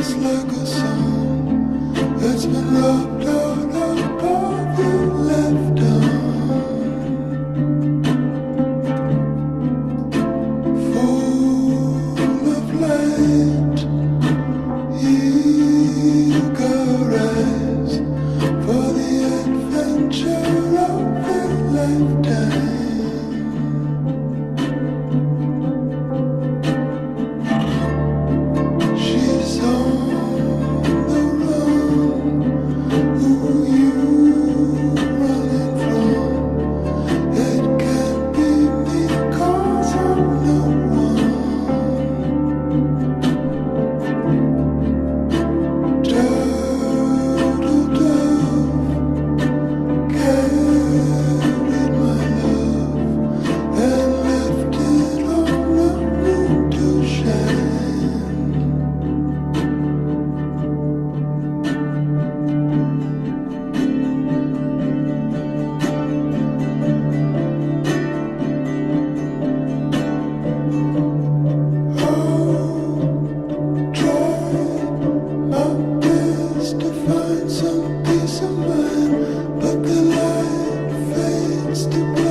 just like a find some peace of mind, but the light fades to black.